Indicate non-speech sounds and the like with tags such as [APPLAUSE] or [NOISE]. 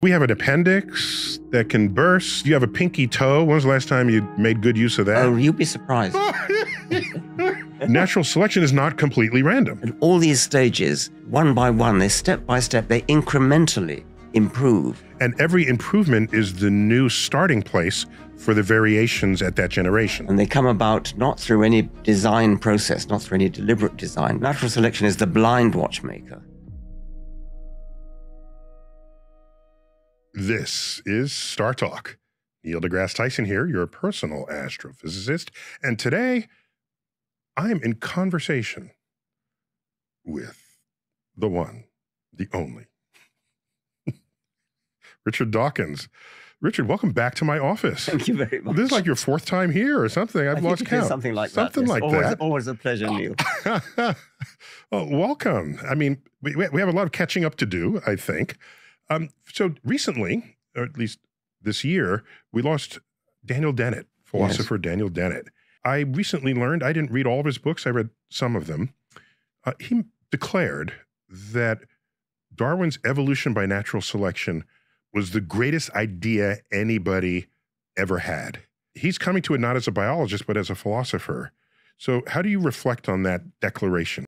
We have an appendix that can burst. You have a pinky toe. When was the last time you made good use of that? Oh, you'd be surprised. [LAUGHS] [LAUGHS] Natural selection is not completely random. And all these stages, one by one, they step by step, they incrementally improve. And every improvement is the new starting place for the variations at that generation. And they come about not through any design process, not through any deliberate design. Natural selection is the blind watchmaker. This is StarTalk. Neil deGrasse Tyson here, your personal astrophysicist. And today, I'm in conversation with the one, the only, [LAUGHS] Richard Dawkins. Richard, welcome back to my office. Thank you very much. This is like your fourth time here or something. I've I lost think it is count. Something like Something that. like always, that. Always a pleasure, Neil. [LAUGHS] oh, welcome. I mean, we, we have a lot of catching up to do, I think. Um, so recently, or at least this year, we lost Daniel Dennett, philosopher yes. Daniel Dennett. I recently learned, I didn't read all of his books, I read some of them. Uh, he declared that Darwin's evolution by natural selection was the greatest idea anybody ever had. He's coming to it not as a biologist, but as a philosopher. So, how do you reflect on that declaration?